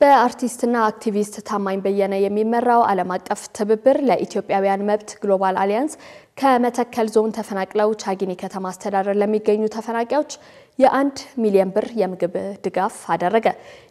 በአርቲስትና አክቲቪስት ታማኝ በየነ የሚመራው ዓለም አቀፍ ትብብር ለኢትዮጵያውያን መብት ግሎባል አሊያንስ ከመተከል ዞን ተፈናቅለው ቻግኒ ከተማ አስተዳደር ለሚገኙ ተፈናቃዮች የአንድ ሚሊዮን ብር የምግብ ድጋፍ አደረገ።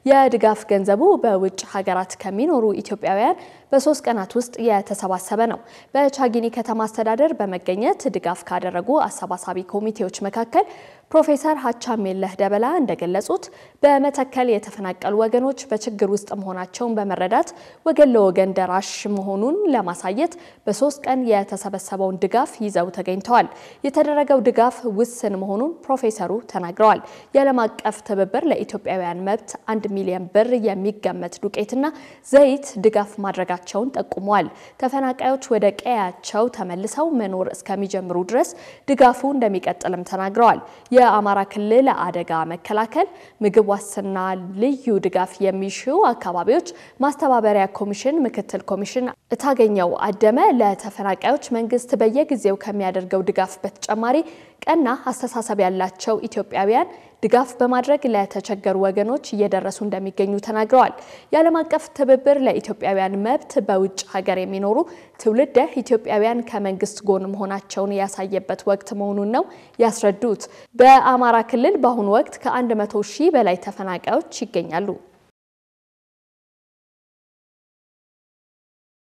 የድጋፍ ገንዘቡ በውጭ ሀገራት ከሚኖሩ ኢትዮጵያውያን በሶስት ቀናት ውስጥ የተሰባሰበ ነው። በቻግኒ ከተማ አስተዳደር በመገኘት ድጋፍ ካደረጉ አሰባሳቢ ኮሚቴዎች መካከል ፕሮፌሰር ሀቻሜለህ ደበላ እንደገለጹት በመተከል የተፈናቀሉ ወገኖች በችግር ውስጥ መሆናቸውን በመረዳት ወገን ለወገን ደራሽ መሆኑን ለማሳየት በሶስት ቀን የተሰበሰበውን ድጋፍ ይዘው ተገኝተዋል። የተደረገው ድጋፍ ውስን መሆኑን ፕሮፌሰሩ ተናግረዋል። የዓለም አቀፍ ትብብር ለኢትዮጵያውያን መብት አንድ ሚሊዮን ብር የሚገመት ዱቄትና ዘይት ድጋፍ ማድረጋቸውን ጠቁመዋል። ተፈናቃዮች ወደ ቀያቸው ተመልሰው መኖር እስከሚጀምሩ ድረስ ድጋፉ እንደሚቀጥልም ተናግረዋል። የአማራ ክልል አደጋ መከላከል ምግብ ዋስትና ልዩ ድጋፍ የሚሹ አካባቢዎች ማስተባበሪያ ኮሚሽን ምክትል ኮሚሽን እታገኘው አደመ ለተፈናቃዮች መንግስት በየጊዜው ከሚያደርገው ድጋፍ በተጨማሪ ቀና አስተሳሰብ ያላቸው ኢትዮጵያውያን ድጋፍ በማድረግ ለተቸገሩ ወገኖች እየደረሱ እንደሚገኙ ተናግረዋል። የዓለም አቀፍ ትብብር ለኢትዮጵያውያን መብት በውጭ ሀገር የሚኖሩ ትውልደ ኢትዮጵያውያን ከመንግስት ጎን መሆናቸውን ያሳየበት ወቅት መሆኑን ነው ያስረዱት። በአማራ ክልል በአሁኑ ወቅት ከ100 ሺህ በላይ ተፈናቃዮች ይገኛሉ።